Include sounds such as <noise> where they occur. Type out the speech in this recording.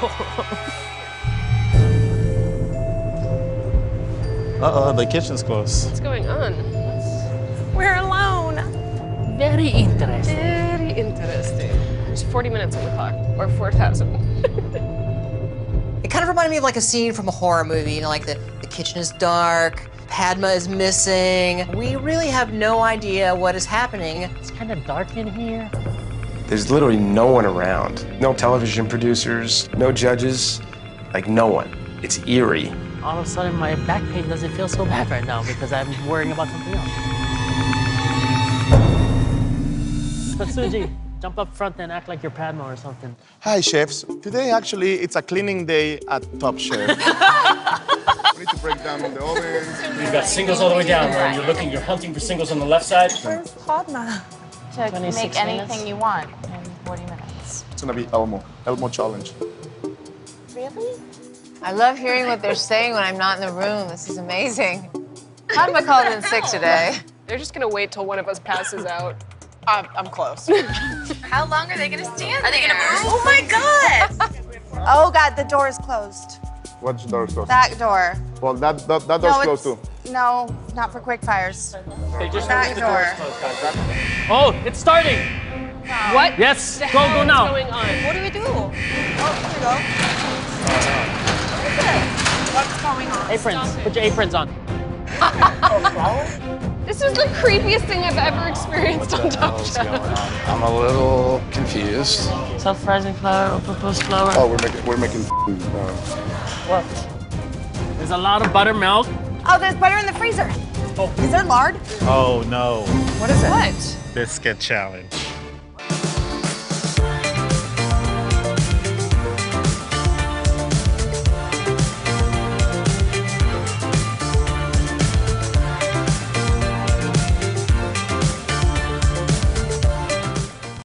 <laughs> Uh-oh, the kitchen's closed. What's going on? We're alone. Very interesting. Very interesting. There's 40 minutes on the clock, or 4,000. <laughs> It kind of reminded me of like a scene from a horror movie. You know, like the, the kitchen is dark, Padma is missing. We really have no idea what is happening. It's kind of dark in here. There's literally no one around. No television producers, no judges, like no one. It's eerie. All of a sudden, my back pain doesn't feel so bad right now because I'm worrying about something else. Katsuji, <laughs> jump up front and act like you're Padma or something. Hi, chefs. Today, actually, it's a cleaning day at Top Chef. <laughs> We need to break down the ovens. You've got singles all the way down, where you're looking, you're hunting for singles on the left side. Where's Padma? To 26 make anything minutes. you want in 40 minutes. It's gonna be Elmo. Elmo challenge. Really? I love hearing what they're saying when I'm not in the room. This is amazing. How Padma called in sick today. <laughs> They're just gonna wait till one of us passes out. I'm, I'm close. <laughs> How long are they going to stand Are they going to move? oh my god! <laughs> oh god, the door is closed. What's the door closed? That door. well, that, that, that door's no, closed too. no, not for quick fires. Okay, just Back the doors door. Closed, guys. Oh, it's starting. What? Yes, the go, hell go now. going on? What do we do? Oh, here we go. What is it? What's going on? Aprons. Put your aprons on. <laughs> This is the creepiest thing I've ever experienced on Top Chef. I'm a little confused. Self-rising flour, all-purpose flour. Oh, we're making, we're making, uh, What? There's a lot of buttermilk. Oh, there's butter in the freezer. Is there lard? Oh, no. What is it? What? Biscuit challenge.